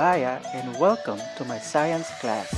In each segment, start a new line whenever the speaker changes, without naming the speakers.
And welcome to my science class.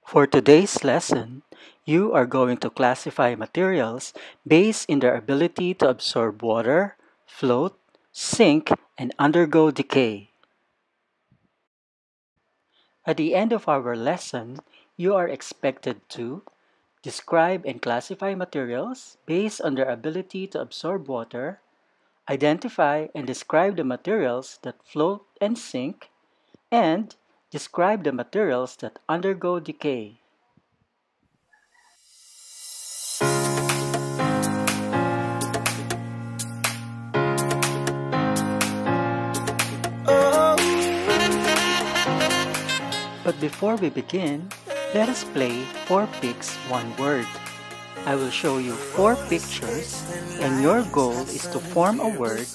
For today's lesson, you are going to classify materials based in their ability to absorb water, float, sink, and undergo decay. At the end of our lesson, you are expected to describe and classify materials based on their ability to absorb water, identify and describe the materials that float and sink, and describe the materials that undergo decay. But before we begin, let us play 4 Pics 1 Word. I will show you 4 pictures and your goal is to form a word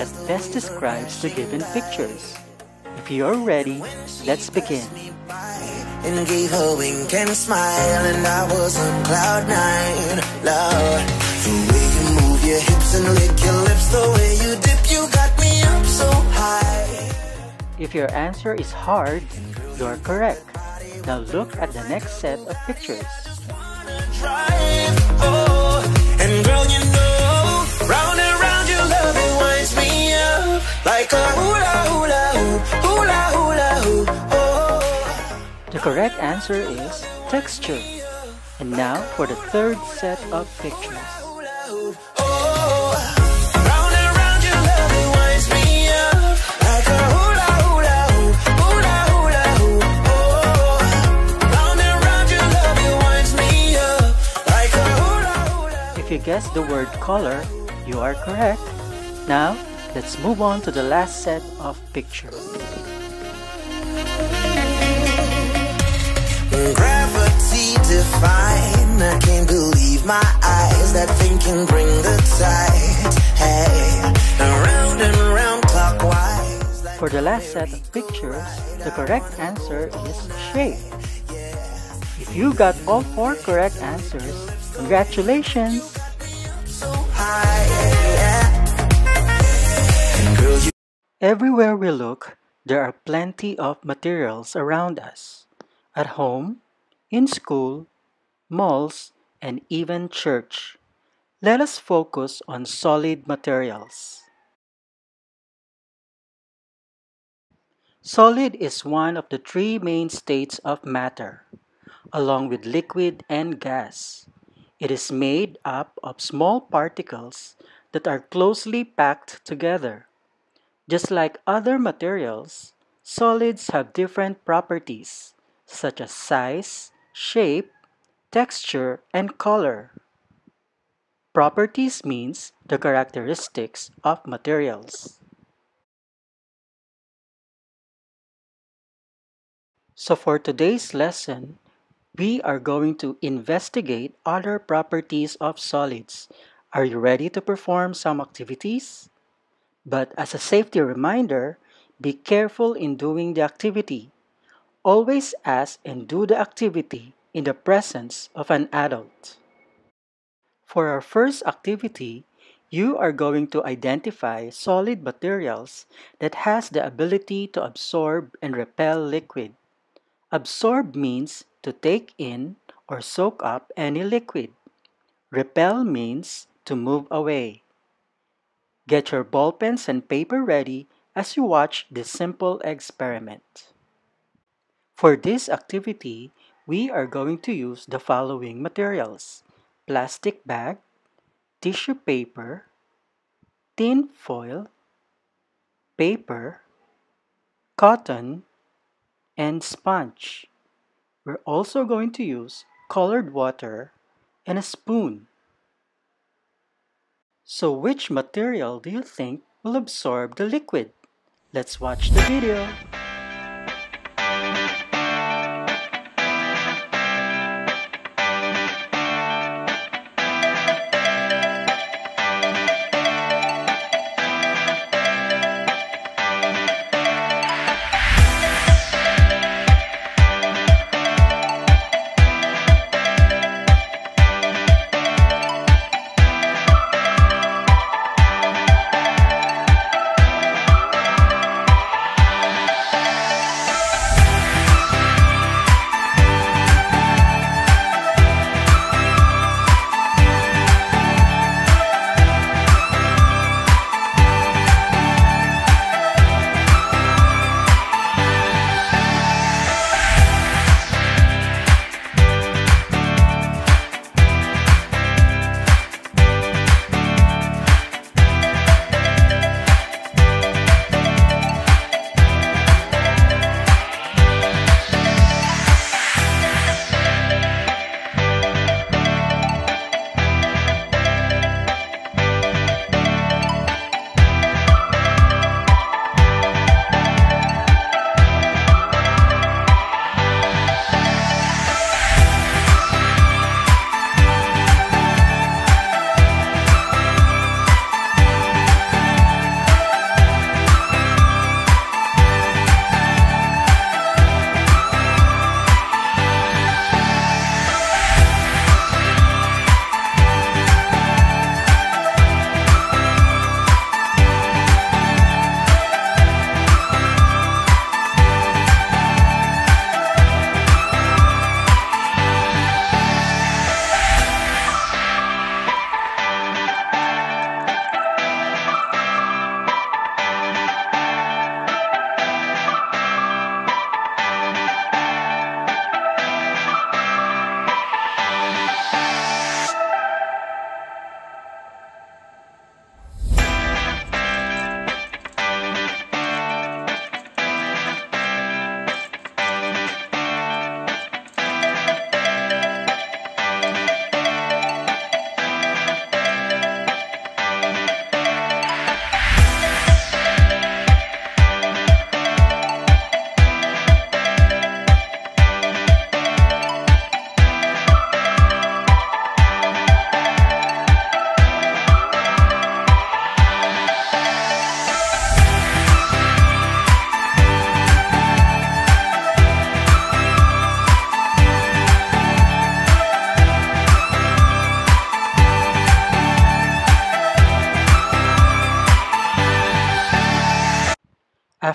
that best describes the given pictures. If you're ready, let's begin.
And gave a wink and smile and I was on cloud nine Love, the way you move your hips and lick your lips The way you dip, you got me up so high
If your answer is hard, you're correct. Now look at the next set of pictures. The correct answer is texture. And now for the third set of pictures. Guess the word color, you are correct. Now, let's move on to the last set of pictures.
Gravity. I can't believe my eyes. That thing can bring the tide. Hey, around and clockwise.
For the last set of pictures, the correct answer is shape. If you got all four correct answers, congratulations! Everywhere we look, there are plenty of materials around us. At home, in school, malls, and even church. Let us focus on solid materials. Solid is one of the three main states of matter, along with liquid and gas. It is made up of small particles that are closely packed together. Just like other materials, solids have different properties such as size, shape, texture, and color. Properties means the characteristics of materials. So for today's lesson, we are going to investigate other properties of solids. Are you ready to perform some activities? But as a safety reminder, be careful in doing the activity. Always ask and do the activity in the presence of an adult. For our first activity, you are going to identify solid materials that has the ability to absorb and repel liquid. Absorb means to take in or soak up any liquid. Repel means to move away. Get your ball pens and paper ready as you watch this simple experiment. For this activity, we are going to use the following materials. Plastic bag, tissue paper, tin foil, paper, cotton, and sponge. We're also going to use colored water and a spoon. So which material do you think will absorb the liquid? Let's watch the video.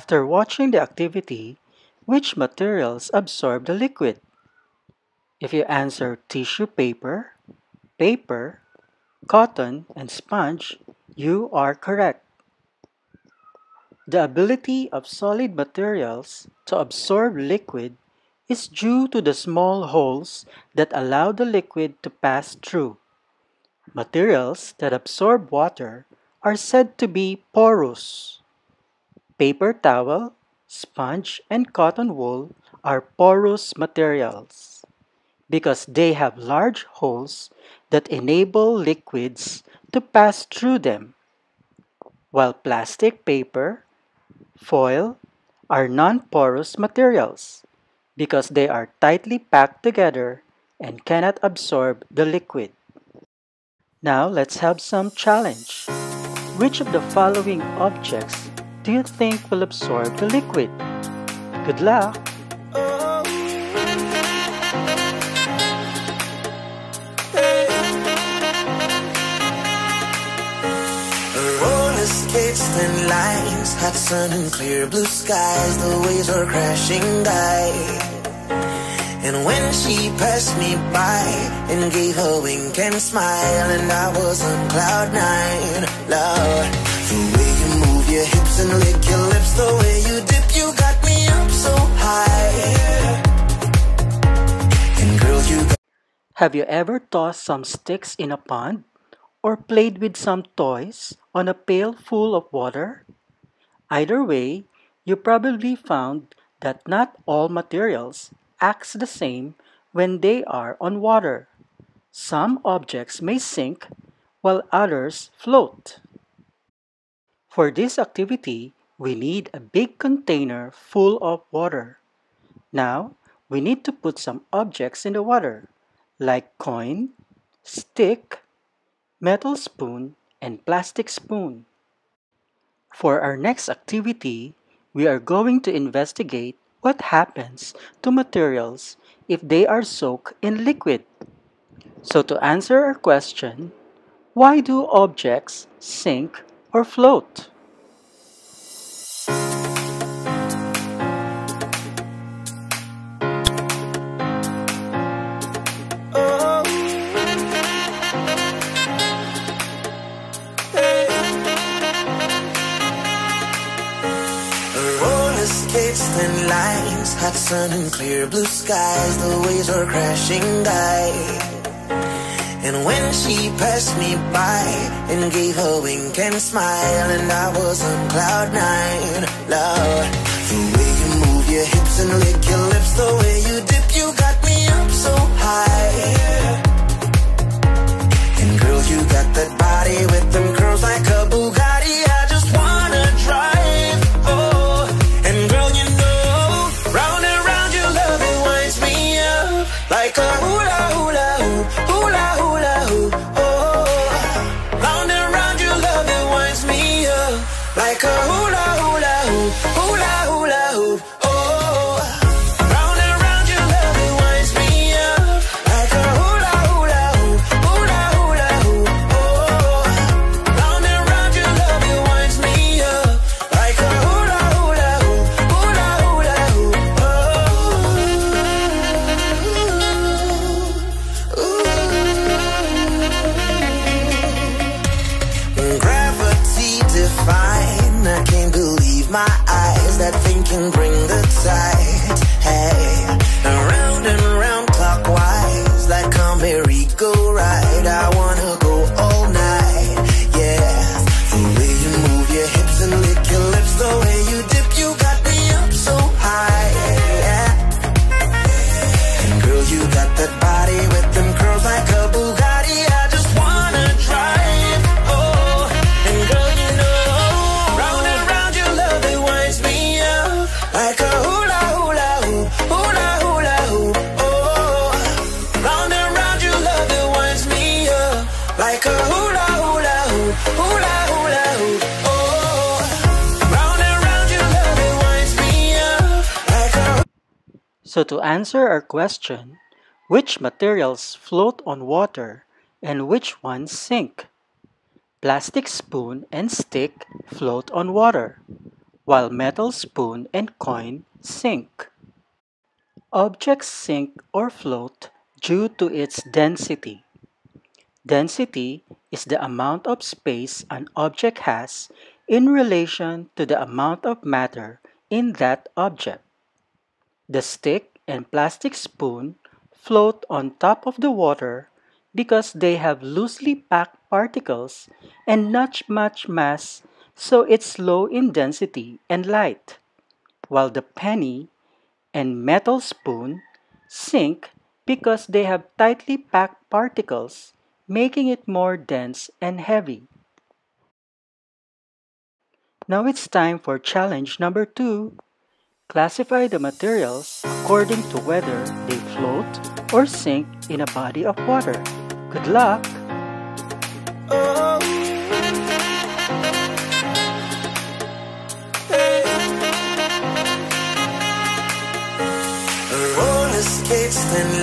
After watching the activity, which materials absorb the liquid? If you answer tissue paper, paper, cotton, and sponge, you are correct. The ability of solid materials to absorb liquid is due to the small holes that allow the liquid to pass through. Materials that absorb water are said to be porous. Paper towel, sponge, and cotton wool are porous materials because they have large holes that enable liquids to pass through them, while plastic, paper, foil are non-porous materials because they are tightly packed together and cannot absorb the liquid. Now let's have some challenge. Which of the following objects do you think will absorb the liquid? Good luck!
And lines, hot sun and clear blue skies. The waves crashing by. And when she passed me by and gave wink and smile, and I was on cloud nine, Lord, the way you move your hips and you got
Have you ever tossed some sticks in a pond or played with some toys on a pail full of water? Either way, you probably found that not all materials acts the same when they are on water. Some objects may sink while others float. For this activity, we need a big container full of water. Now, we need to put some objects in the water, like coin, stick, metal spoon, and plastic spoon. For our next activity, we are going to investigate what happens to materials if they are soaked in liquid. So to answer our question, why do objects sink or float?
Lines, hot sun and clear blue skies. The waves were crashing by. And when she passed me by and gave a wink and smile, and I was on cloud nine, Lord, the way you move your hips and lick your lips, the way you dip, you got me up so high. And girl, you got that body with them curls like So
to answer our question, which materials float on water and which ones sink? Plastic spoon and stick float on water, while metal spoon and coin sink. Objects sink or float due to its density. Density is the amount of space an object has in relation to the amount of matter in that object. The stick and plastic spoon float on top of the water because they have loosely packed particles and not much mass, so it's low in density and light, while the penny and metal spoon sink because they have tightly packed particles, making it more dense and heavy. Now it's time for challenge number two. Classify the materials according to whether they float or sink in a body of water. Good luck!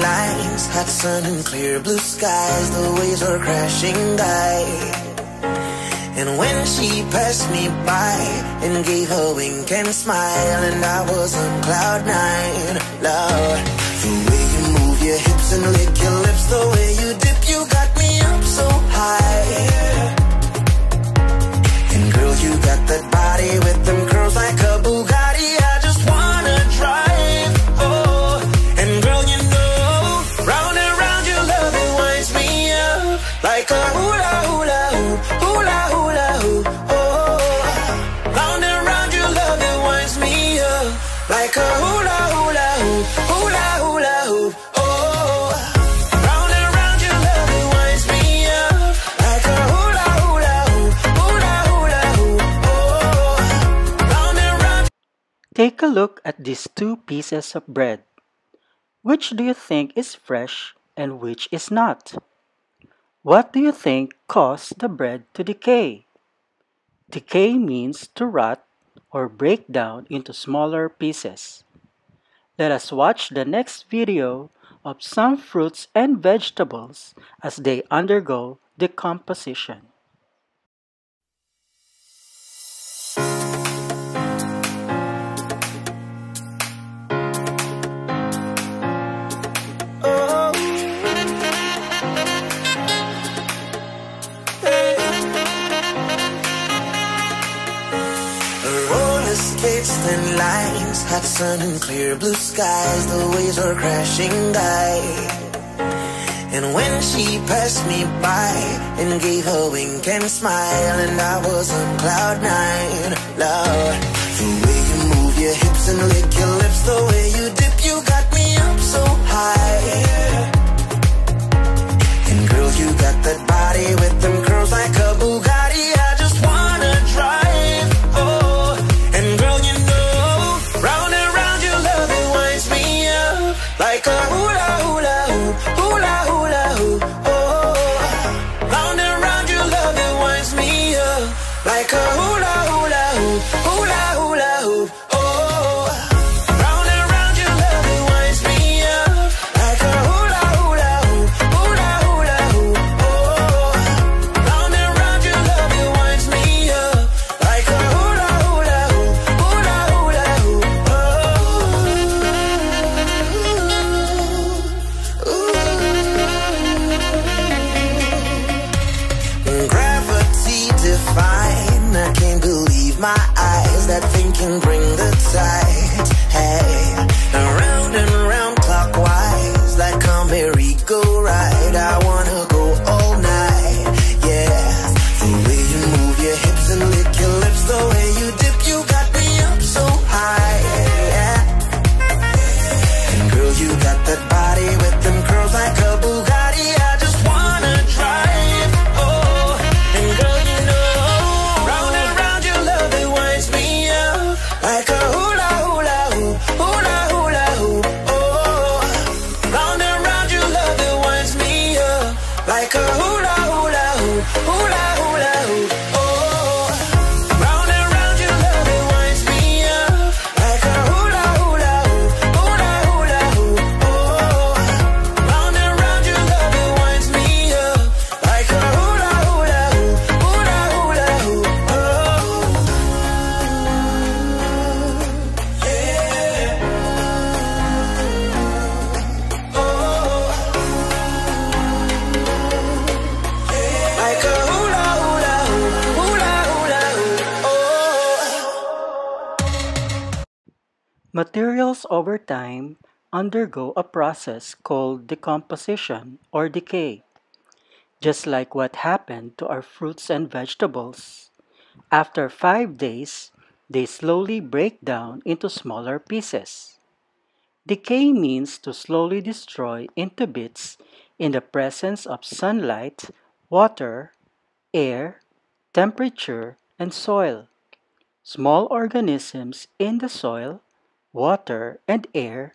Lines, hot sun and clear blue skies. The waves are crashing by. And when she passed me by and gave a wink and smile, and I was on cloud nine, Lord, the way you move your hips and lick your lips, the way you dip, you got me up so high. And girl, you got that body with them
Take a look at these two pieces of bread. Which do you think is fresh and which is not? What do you think caused the bread to decay? Decay means to rot or break down into smaller pieces. Let us watch the next video of some fruits and vegetables as they undergo decomposition.
Hot sun and clear blue skies. The waves are crashing by. And when she passed me by and gave a wink and smile, and I was on cloud nine, Lord, the way you move your hips and lick your lips, the way you dip, you got me up so high. And girl, you got that body with them curls like a I can't believe my eyes. That thing can bring the tide.
Materials over time undergo a process called decomposition or decay. Just like what happened to our fruits and vegetables. After five days, they slowly break down into smaller pieces. Decay means to slowly destroy into bits in the presence of sunlight, water, air, temperature, and soil. Small organisms in the soil, water, and air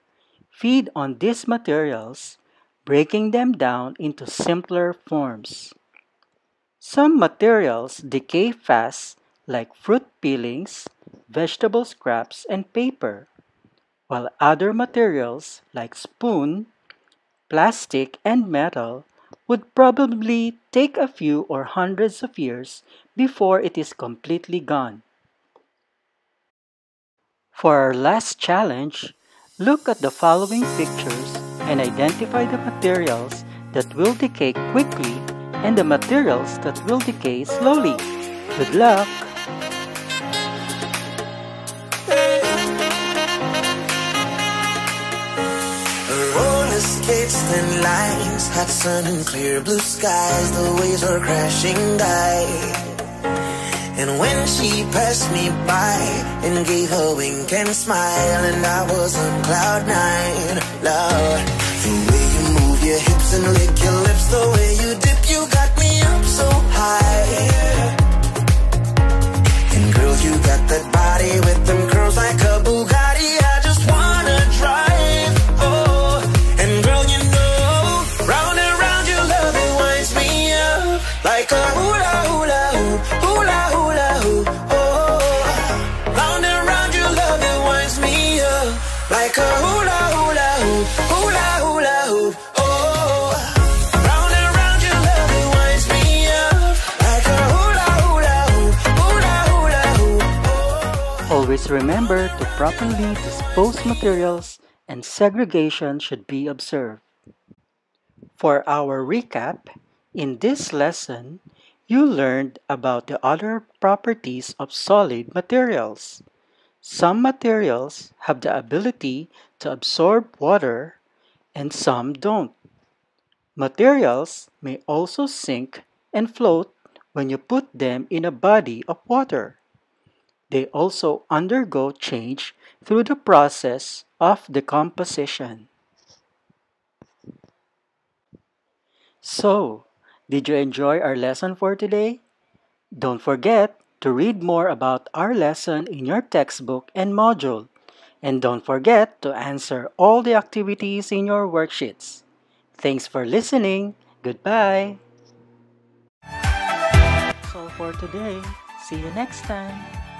feed on these materials, breaking them down into simpler forms. Some materials decay fast, like fruit peelings, vegetable scraps, and paper, while other materials, like spoon, plastic, and metal, would probably take a few or hundreds of years before it is completely gone. For our last challenge, look at the following pictures and identify the materials that will decay quickly and the materials that will decay slowly. Good luck!
Lines, hot sun and clear blue skies. The waves were crashing. And when she passed me by and gave a wink and smile, and I was on cloud nine, Lord. The way you move your hips and lick your lips, the way you dip, you got me up so high. And girl, you got that body with them curls like a Bugatti.
Remember to properly dispose materials and segregation should be observed. For our recap, in this lesson, you learned about the other properties of solid materials. Some materials have the ability to absorb water and some don't. Materials may also sink and float when you put them in a body of water. They also undergo change through the process of decomposition. So, did you enjoy our lesson for today? Don't forget to read more about our lesson in your textbook and module. And don't forget to answer all the activities in your worksheets. Thanks for listening. Goodbye. That's all for today. See you next time.